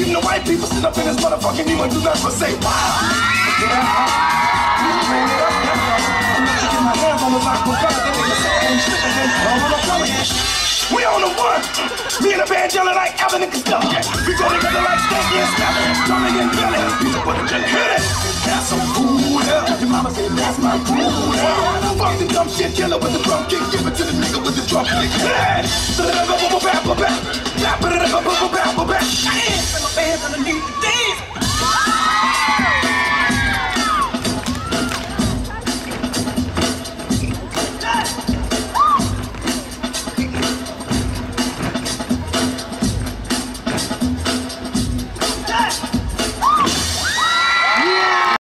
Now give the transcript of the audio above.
Even the white people sit up in this motherfucking do the lock propeller. That nigga say fellas. We on the one. Me and the band yelling like Abbott and Costello. We go together like Stanky and Smelly. Tommy and Kelly. He's a butter jet. Hit it. That's some food. Yeah. Your mama said that's my food. Yeah. Fuck the dumb shit killer with the drum kick. Give it to the nigga with the drum kick.